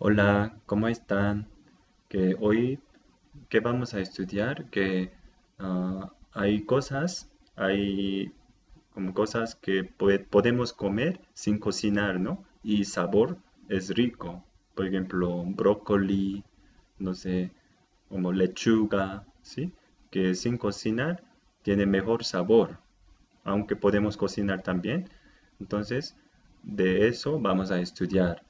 Hola, ¿cómo están? Que hoy, ¿qué vamos a estudiar? Que ah, hay cosas, hay como cosas que pode- podemos comer sin cocinar, ¿no? Y sabor es rico. Por ejemplo, brócoli, no sé, como lechuga, ¿sí? Que sin cocinar tiene mejor sabor, aunque podemos cocinar también. Entonces, de eso vamos a estudiar.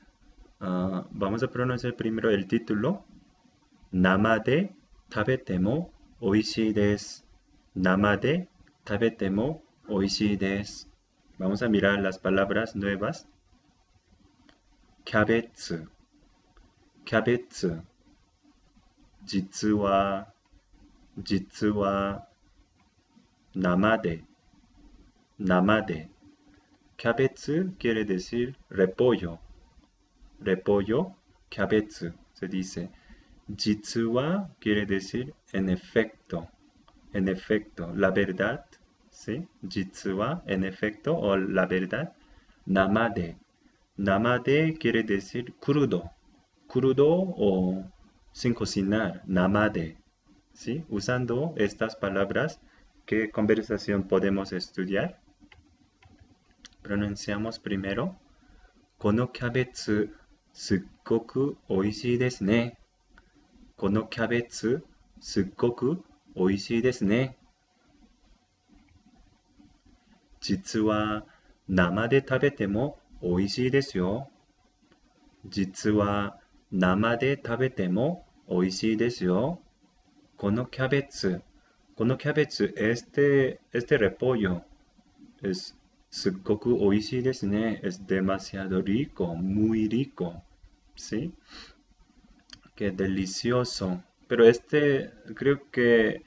Ah, vamos a pronunciar primero el título. Namade tabetemo oishii desu. Namade tabetemo oishii desu. Vamos a mirar las palabras nuevas. Kyabetsu, kyabetsu. Jitsu wa, jitsu wa. Namade, namade. Kyabetsu quiere decir repollo repollo, kabetsu, se dice. Jitsuwa quiere decir en efecto, en efecto, la verdad, ¿sí? Jitsuwa, en efecto, o la verdad. Namade, namade quiere decir crudo, crudo o sin cocinar, namade, ¿sí? Usando estas palabras, ¿qué conversación podemos estudiar? Pronunciamos primero, kono すっごくおいしいですね。このキャベツすっごくおいしいですね。実は生で食べてもおいしいですよ。実は生で食べてもおいしいですよ。このキャベツ、このキャベツ、este, este repollo es Sukoku oishi desu ne es demasiado rico, muy rico, ¿sí? Qué delicioso. Pero este, creo que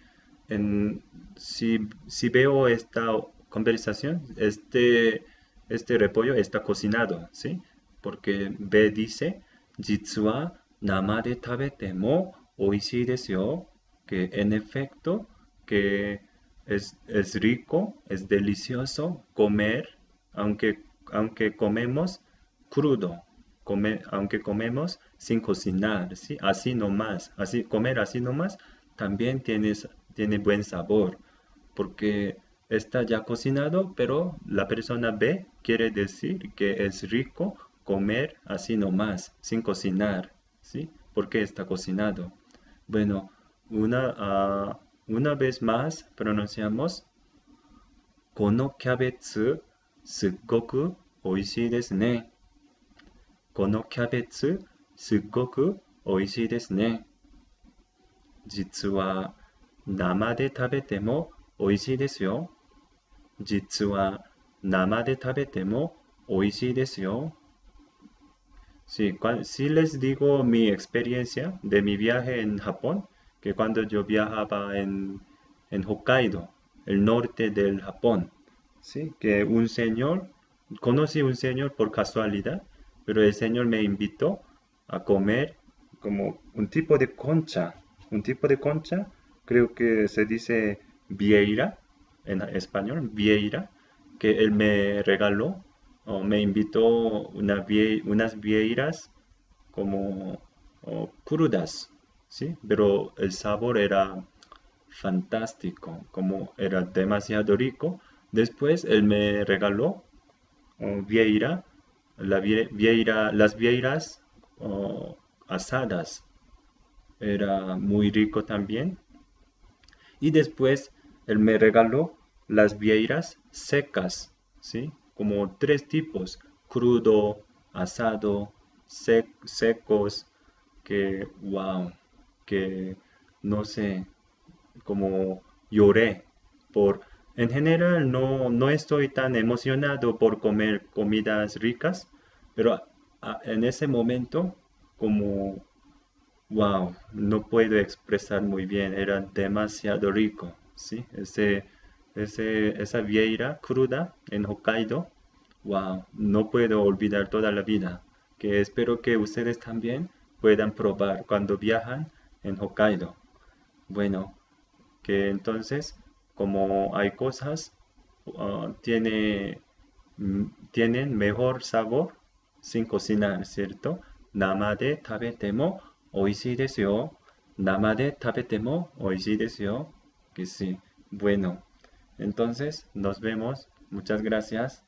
en, si, si veo esta conversación, este, este repollo está cocinado, ¿sí? Porque B dice, Jitsuwa namade tabete mo desu yo, que en efecto, que es, es rico, es delicioso comer, aunque, aunque comemos crudo, come- aunque comemos sin cocinar, ¿sí? Así nomás, así, comer así nomás también tienes, tiene buen sabor, porque está ya cocinado, pero la persona B quiere decir que es rico comer así nomás, sin cocinar, ¿sí? Porque está cocinado. Bueno, una, ah, una vez más pronunciamos このキャベツすっごく美味しいですね。このキャベツすっごく美味しいですね。実は生で食べても美味しいですよ。実は生で食べても美味しいですよ。Sí, cua- sí les digo mi experiencia de mi viaje en Japón, que cuando yo viajaba en, en Hokkaido, el norte del Japón, sí, que un señor, conocí un señor por casualidad, pero el señor me invitó a comer como un tipo de concha, un tipo de concha, creo que se dice vieira en español, vieira, que él me regaló o me invitó vie- unas vieiras como crudas, ¿sí? Pero el sabor era fantástico, como era demasiado rico. Después él me regaló oh, vieira, la vie- vieira, las vieiras oh, asadas. Era muy rico también. Y después él me regaló las vieiras secas, ¿sí? Como tres tipos, crudo, asado, sec- secos, que, wow, que no sé, como lloré por... En general no, no estoy tan emocionado por comer comidas ricas, pero en ese momento como Wow, no puedo expresar muy bien, era demasiado rico, ¿sí? Ese, ese, esa vieira cruda en Hokkaido, wow, no puedo olvidar toda la vida, que espero que ustedes también puedan probar cuando viajan en Hokkaido. Bueno, que entonces, como hay cosas, uh, tiene, mm, tienen mejor sabor sin cocinar, ¿cierto? Namade tabetemo oishii desu yo. Namade tabetemo oishii desu. Que sí. Bueno, entonces nos vemos. Muchas gracias.